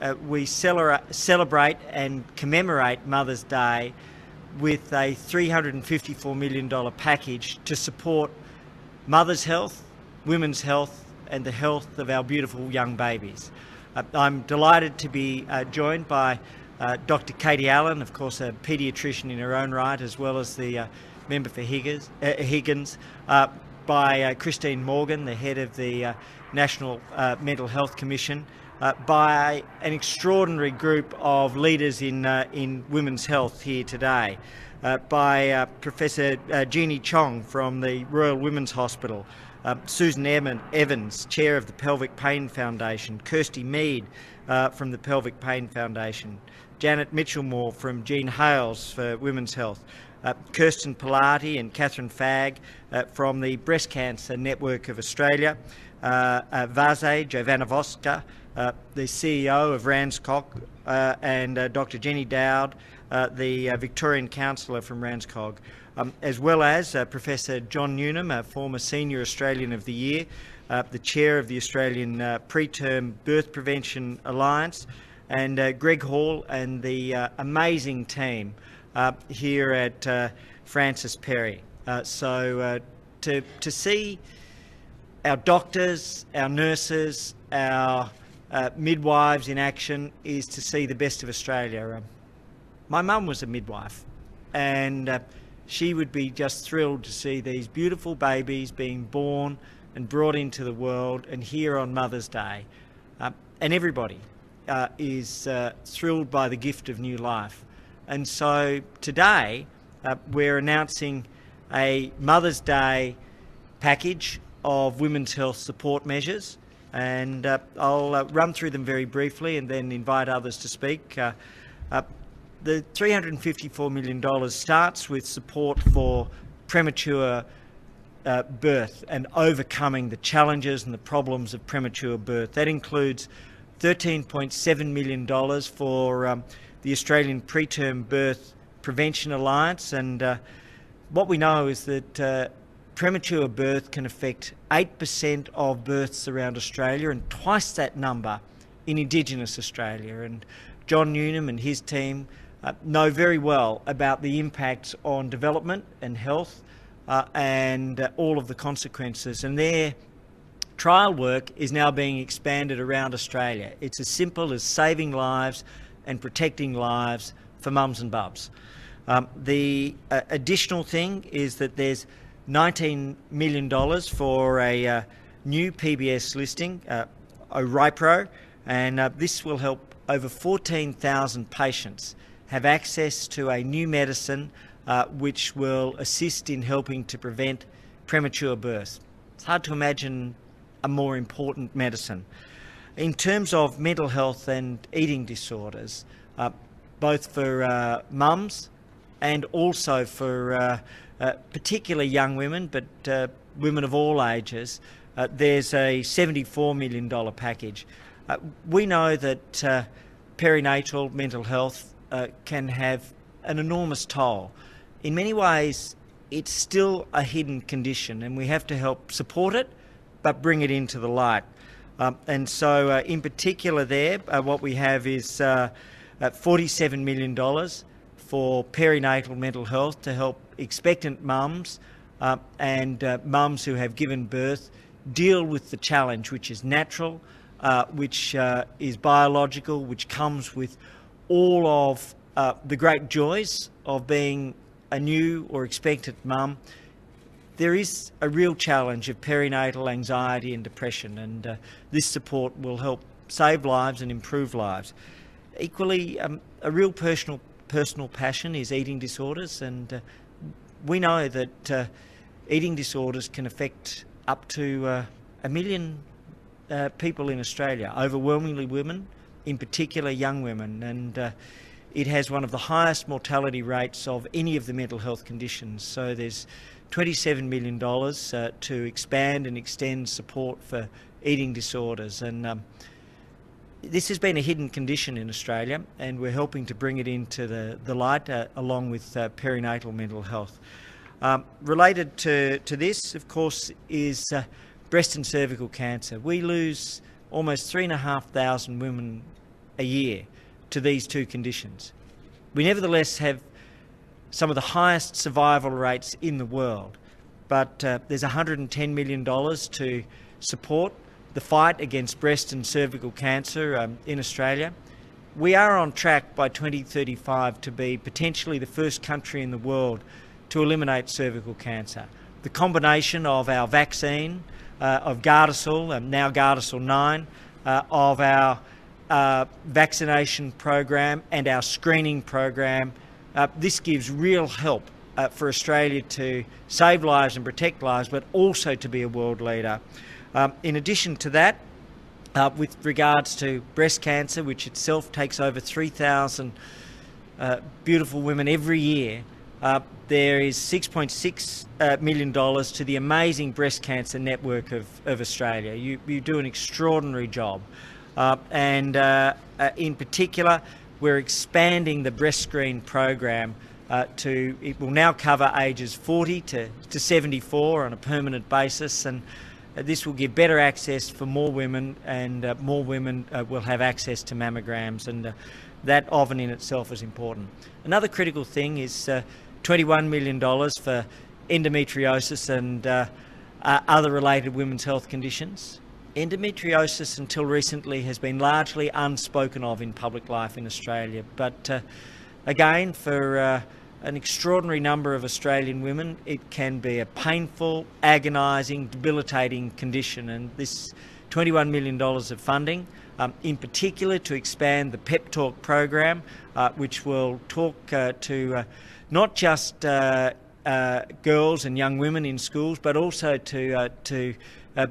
uh, we celebrate and commemorate Mother's Day with a $354 million package to support mothers' health, women's health, and the health of our beautiful young babies. Uh, I'm delighted to be uh, joined by uh, Dr. Katie Allen, of course, a paediatrician in her own right, as well as the uh, member for Higgins, Higgins by Christine Morgan, the head of the National Mental Health Commission, by an extraordinary group of leaders in, in women's health here today. Uh, by uh, Professor uh, Jeannie Chong from the Royal Women's Hospital, uh, Susan Evans, Chair of the Pelvic Pain Foundation, Kirsty Mead uh, from the Pelvic Pain Foundation, Janet Michelmore from Jean Hailes for Women's Health, uh, Kirsten Pilati and Catherine Fagg uh, from the Breast Cancer Network of Australia, uh, uh Vaze Jovanovska, uh, the CEO of RANZCOG, uh, and Dr Jenny Dowd, the Victorian Councillor from RANZCOG um, as well as uh, Professor John Newnham, a former Senior Australian of the Year, uh, the Chair of the Australian uh, Preterm Birth Prevention Alliance, and uh, Greg Hall and the uh, amazing team uh, here at Frances Perry. so to, to see our doctors, our nurses, our midwives in action is to see the best of Australia. Um, my mum was a midwife and she would be just thrilled to see these beautiful babies being born and brought into the world and here on Mother's Day. Uh, and everybody uh, is uh, thrilled by the gift of new life. And so today uh, we're announcing a Mother's Day package of women's health support measures. And uh, I'll uh, run through them very briefly and then invite others to speak the $354 million starts with support for premature uh, birth and overcoming the challenges and the problems of premature birth. That includes $13.7 million for um, the Australian Preterm Birth Prevention Alliance. And uh, what we know is that uh, premature birth can affect 8% of births around Australia and twice that number in Indigenous Australia. And John Newnham and his team uh, know very well about the impacts on development and health uh, and uh, all of the consequences. And their trial work is now being expanded around Australia. It's as simple as saving lives and protecting lives for mums and bubs. Um, the uh, additional thing is that there's $19 million for a uh, new PBS listing, uh, Oripro, and uh, this will help over 14,000 patients have access to a new medicine uh, which will assist in helping to prevent premature birth. It's hard to imagine a more important medicine. In terms of mental health and eating disorders, uh, both for uh, mums and also for uh, uh particularly young women, but uh, women of all ages, uh, there's a $74 million package. we know that perinatal mental health uh, can have an enormous toll. In many ways, it's still a hidden condition, and we have to help support it, but bring it into the light. Um, and so, uh, in particular, there, uh, what we have is uh, $47 million for perinatal mental health to help expectant mums uh, and uh, mums who have given birth deal with the challenge, which is natural, which is biological, which comes with all of uh, the great joys of being a new or expectant mum, there is a real challenge of perinatal anxiety and depression, and uh, this support will help save lives and improve lives. Equally, um, a real personal personal passion is eating disorders, and uh, we know that uh, eating disorders can affect up to uh, a million uh, people in Australia, overwhelmingly women, in particular young women, and uh, it has one of the highest mortality rates of any of the mental health conditions. So there's $27 million uh, to expand and extend support for eating disorders. And um, this has been a hidden condition in Australia, and we're helping to bring it into the, the light uh, along with uh, perinatal mental health. Um, related to, to this, of course, is uh, breast and cervical cancer. We lose almost 3,500 women a year to these two conditions. We nevertheless have some of the highest survival rates in the world, but uh, there's $110 million to support the fight against breast and cervical cancer um, in Australia. We are on track by 2035 to be potentially the first country in the world to eliminate cervical cancer. The combination of our vaccine, uh, of Gardasil, um, now Gardasil 9, uh, of our uh, vaccination program and our screening program, uh, this gives real help uh, for Australia to save lives and protect lives, but also to be a world leader. Um, in addition to that, uh, with regards to breast cancer, which itself takes over 3,000 uh, beautiful women every year, uh, there is $6.6 uh, million dollars to the amazing breast cancer network of, of Australia. You, you do an extraordinary job. Uh, and uh, in particular, we're expanding the breast screen program to, it will now cover ages 40 to, to 74 on a permanent basis. and uh, this will give better access for more women, and uh, more women uh, will have access to mammograms, and uh, that often in itself is important. Another critical thing is uh, $21 million for endometriosis and uh, other related women's health conditions. Endometriosis, until recently, has been largely unspoken of in public life in Australia, but again, for an extraordinary number of Australian women, it can be a painful, agonising, debilitating condition. And this $21 million of funding, um, in particular to expand the Pep Talk program, uh, which will talk uh, to uh, not just uh, uh, girls and young women in schools, but also to, uh, to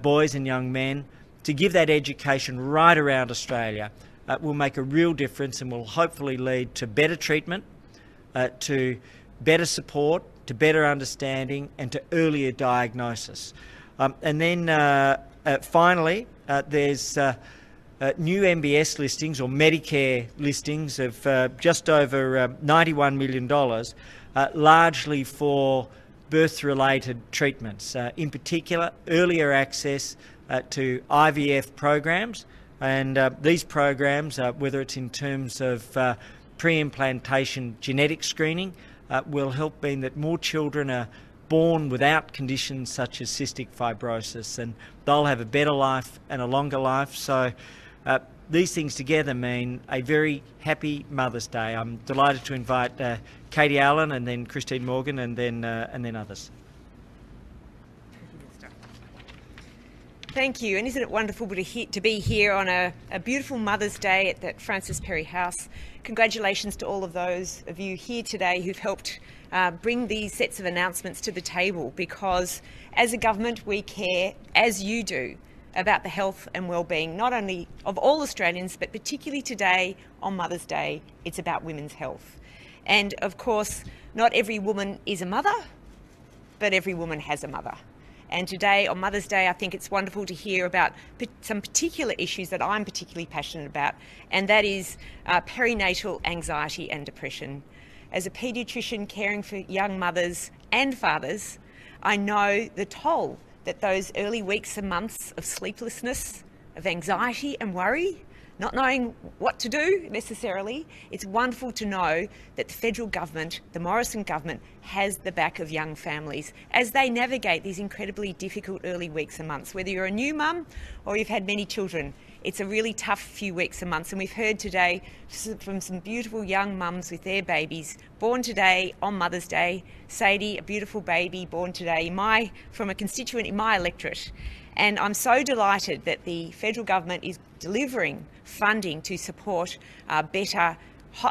boys and young men, to give that education right around Australia. will make a real difference and will hopefully lead to better treatment, uh, to better support, to better understanding, and to earlier diagnosis. Um, and then uh, uh, finally, uh, there's uh, uh, new MBS listings or Medicare listings of just over $91 million, largely for birth related treatments, in particular, earlier access to IVF programs. And these programs, whether it's in terms of pre-implantation genetic screening uh, will help mean that more children are born without conditions such as cystic fibrosis and they'll have a better life and a longer life. So uh, these things together mean a very happy Mother's Day. I'm delighted to invite uh, Katie Allen and then Christine Morgan and then, uh, and then others. Thank you, and isn't it wonderful to, be here on a, a, beautiful Mother's Day at, at Frances Perry House? Congratulations to all of those of you here today who've helped uh, bring these sets of announcements to the table because as a government we care, as you do, about the health and well-being not only of all Australians but particularly today on Mother's Day, it's about women's health. And of course, not every woman is a mother, but every woman has a mother. And today, on Mother's Day, I think it's wonderful to hear about some particular issues that I'm particularly passionate about, and that is uh, perinatal anxiety and depression. As a paediatrician caring for young mothers and fathers, I know the toll that those early weeks and months of sleeplessness, of anxiety and worry not knowing what to do necessarily, it's wonderful to know that the federal government, the Morrison government, has the back of young families as they navigate these incredibly difficult early weeks and months. Whether you're a new mum or you've had many children, it's a really tough few weeks and months. And we've heard today from some beautiful young mums with their babies born today on Mother's Day. Sadie, a beautiful baby born today, my from a constituent in my electorate. And I'm so delighted that the federal government is delivering funding to support uh, better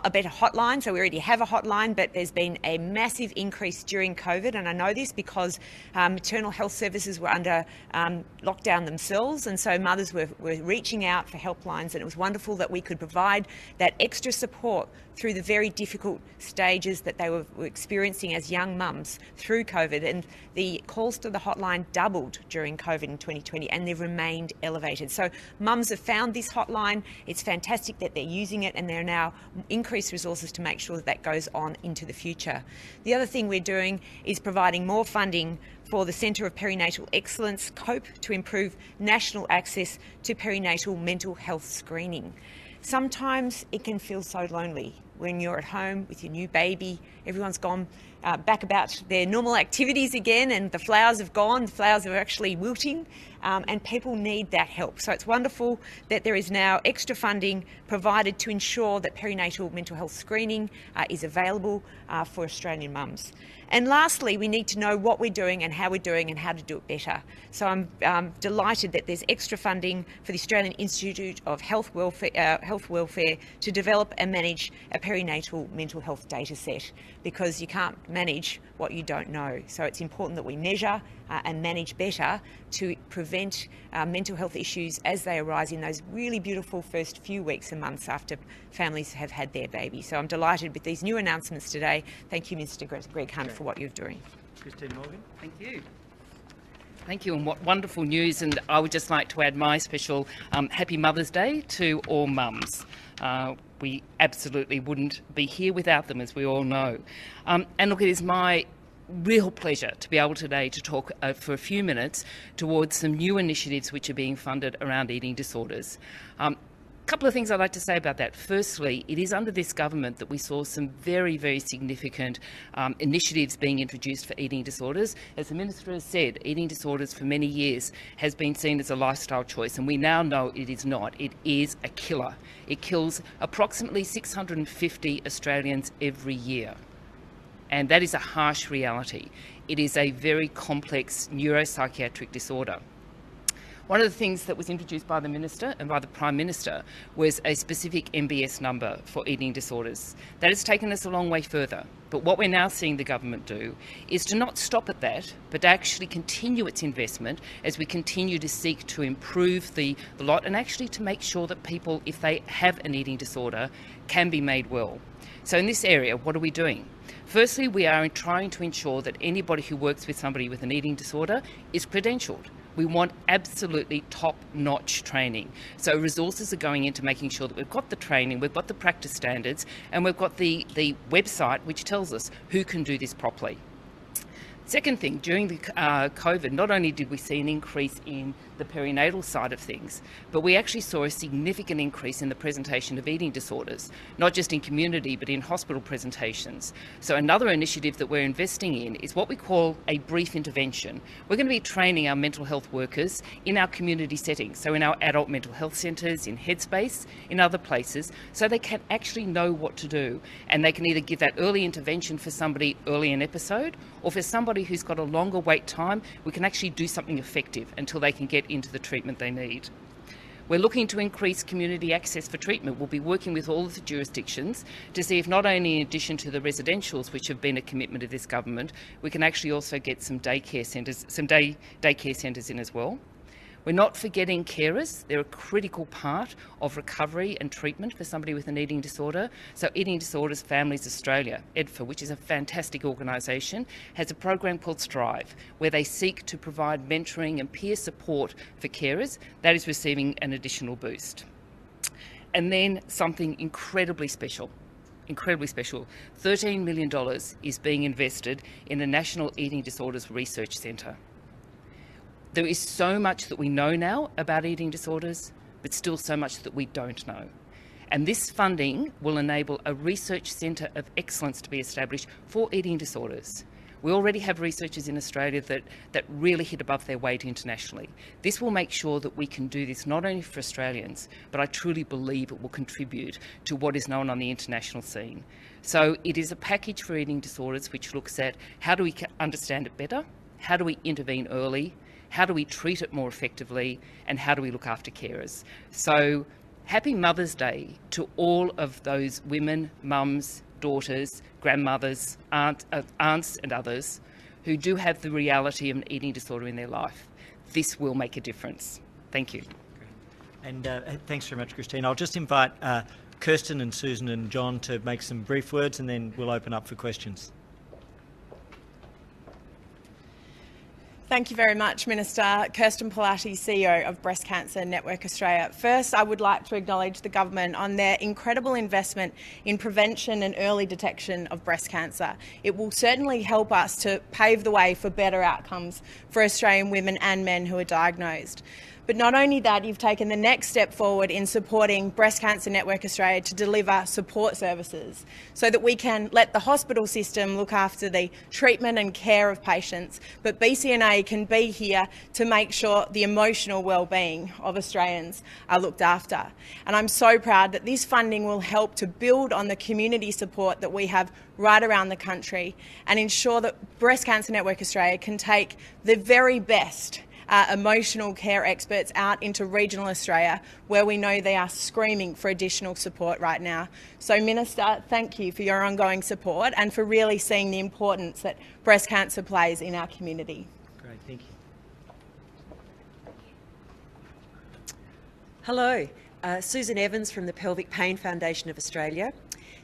a better hotline. So we already have a hotline, but there's been a massive increase during COVID, and I know this because um, maternal health services were under um, lockdown themselves, and so mothers were, were reaching out for helplines, and it was wonderful that we could provide that extra support through the very difficult stages that they were, were experiencing as young mums through COVID. And the calls to the hotline doubled during COVID in 2020, and they've remained elevated. So mums have found this hotline. It's fantastic that they're using it, and they're now increased resources to make sure that that goes on into the future. The other thing we're doing is providing more funding for the Centre of Perinatal Excellence, COPE, to improve national access to perinatal mental health screening. Sometimes it can feel so lonely when you're at home with your new baby, everyone's gone uh, back about their normal activities again, and the flowers have gone, the flowers are actually wilting, um, and people need that help. So it's wonderful that there is now extra funding provided to ensure that perinatal mental health screening uh, is available uh, for Australian mums. And lastly, we need to know what we're doing and how we're doing and how to do it better. So I'm um, delighted that there's extra funding for the Australian Institute of Health Welfare, uh, Health Welfare to develop and manage a perinatal mental health data set because you can't manage what you don't know. So it's important that we measure uh, and manage better to prevent uh, mental health issues as they arise in those really beautiful first few weeks and months after families have had their baby. So I'm delighted with these new announcements today. Thank you, Mr Greg Hunt, for what you're doing. Christine Morgan. Thank you. Thank you, and what wonderful news. And I would just like to add my special um, Happy Mother's Day to all mums. Uh, we absolutely wouldn't be here without them, as we all know. Um, and look, it is my real pleasure to be able today to talk uh, for a few minutes towards some new initiatives which are being funded around eating disorders. Um, couple of things I'd like to say about that. Firstly, it is under this government that we saw some very, very significant um, initiatives being introduced for eating disorders. As the Minister has said, eating disorders for many years has been seen as a lifestyle choice, and we now know it is not. It is a killer. It kills approximately 650 Australians every year. And that is a harsh reality. It is a very complex neuropsychiatric disorder. One of the things that was introduced by the Minister and by the Prime Minister was a specific MBS number for eating disorders. That has taken us a long way further. But what we're now seeing the government do is to not stop at that, but actually continue its investment as we continue to seek to improve the, the lot and actually to make sure that people, if they have an eating disorder, can be made well. So in this area, what are we doing? Firstly, we are trying to ensure that anybody who works with somebody with an eating disorder is credentialed. We want absolutely top notch training. So, resources are going into making sure that we've got the training, we've got the practice standards, and we've got the, the website which tells us who can do this properly. Second thing, during the uh, COVID, not only did we see an increase in the perinatal side of things, but we actually saw a significant increase in the presentation of eating disorders, not just in community but in hospital presentations. So, another initiative that we're investing in is what we call a brief intervention. We're going to be training our mental health workers in our community settings, so in our adult mental health centres, in Headspace, in other places, so they can actually know what to do. And they can either give that early intervention for somebody early in episode, or for somebody who's got a longer wait time, we can actually do something effective until they can get into the treatment they need. We're looking to increase community access for treatment. We'll be working with all of the jurisdictions to see if not only in addition to the residentials, which have been a commitment of this government, we can actually also get some daycare centres, some day daycare centres in as well. We're not forgetting carers. They're a critical part of recovery and treatment for somebody with an eating disorder. So Eating Disorders Families Australia, EDFA, which is a fantastic organisation, has a program called Strive, where they seek to provide mentoring and peer support for carers. That is receiving an additional boost. And then something incredibly special incredibly special. $13 million is being invested in the National Eating Disorders Research Centre. There is so much that we know now about eating disorders, but still so much that we don't know. And this funding will enable a research centre of excellence to be established for eating disorders. We already have researchers in Australia that, that really hit above their weight internationally. This will make sure that we can do this not only for Australians, but I truly believe it will contribute to what is known on the international scene. So it is a package for eating disorders which looks at how do we understand it better, how do we intervene early, how do we treat it more effectively, and how do we look after carers? So, happy Mother's Day to all of those women, mums, daughters, grandmothers, aunt, uh, aunts, and others who do have the reality of an eating disorder in their life. This will make a difference. Thank you. And uh, thanks very much, Christine. I'll just invite uh, Kirsten and Susan and John to make some brief words and then we'll open up for questions. Thank you very much, Minister. Kirsten Pilati, CEO of Breast Cancer Network Australia. First, I would like to acknowledge the government on their incredible investment in prevention and early detection of breast cancer. It will certainly help us to pave the way for better outcomes for Australian women and men who are diagnosed. But not only that, you've taken the next step forward in supporting Breast Cancer Network Australia to deliver support services so that we can let the hospital system look after the treatment and care of patients, but BCNA can be here to make sure the emotional well-being of Australians are looked after. And I'm so proud that this funding will help to build on the community support that we have right around the country and ensure that Breast Cancer Network Australia can take the very best uh, emotional care experts out into regional Australia where we know they are screaming for additional support right now. So, Minister, thank you for your ongoing support and for really seeing the importance that breast cancer plays in our community. Great, thank you. Hello, uh, Susan Evans from the Pelvic Pain Foundation of Australia.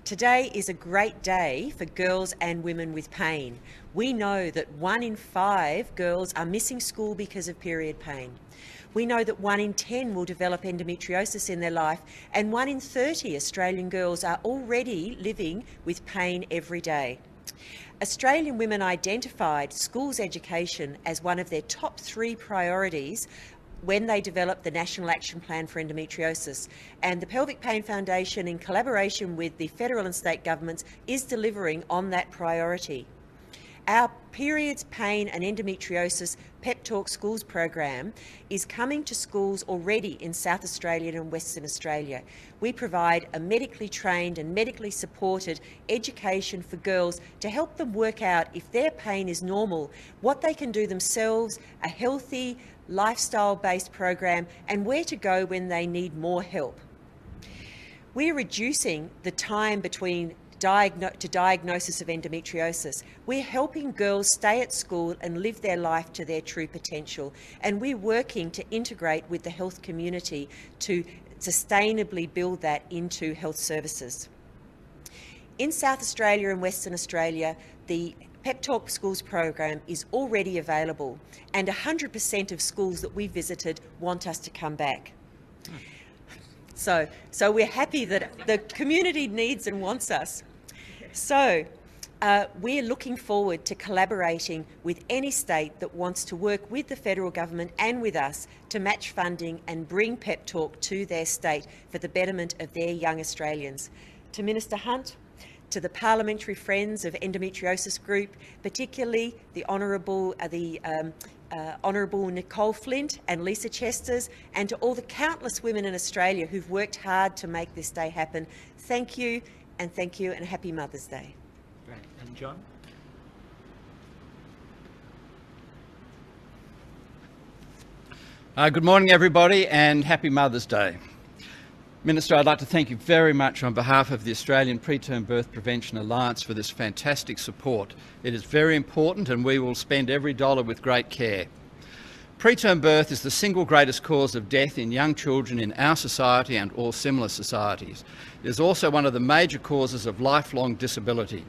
Today is a great day for girls and women with pain. We know that one in five girls are missing school because of period pain. We know that one in 10 will develop endometriosis in their life, and one in 30 Australian girls are already living with pain every day. Australian women identified schools education as one of their top three priorities when they developed the National Action Plan for Endometriosis. And the Pelvic Pain Foundation, in collaboration with the federal and state governments, is delivering on that priority. Our Periods, Pain and Endometriosis Pep Talk Schools program is coming to schools already in South Australia and Western Australia. We provide a medically trained and medically supported education for girls to help them work out if their pain is normal, what they can do themselves, a healthy, lifestyle-based program and where to go when they need more help. We're reducing the time between diagno to diagnosis of endometriosis. We're helping girls stay at school and live their life to their true potential. And we're working to integrate with the health community to sustainably build that into health services. In South Australia and Western Australia, the Pep Talk Schools program is already available, and 100% of schools that we visited want us to come back. So, so we're happy that the community needs and wants us. So, uh, we're looking forward to collaborating with any state that wants to work with the federal government and with us to match funding and bring Pep Talk to their state for the betterment of their young Australians. To Minister Hunt, to the Parliamentary Friends of Endometriosis Group, particularly the Honourable, uh, the um, uh, Honourable Nicole Flint and Lisa Chesters, and to all the countless women in Australia who've worked hard to make this day happen. Thank you, and thank you, and happy Mother's Day. Great. And John? Uh, good morning, everybody, and happy Mother's Day. Minister, I'd like to thank you very much on behalf of the Australian Preterm Birth Prevention Alliance for this fantastic support. It is very important and we will spend every dollar with great care. Preterm birth is the single greatest cause of death in young children in our society and all similar societies. It is also one of the major causes of lifelong disability.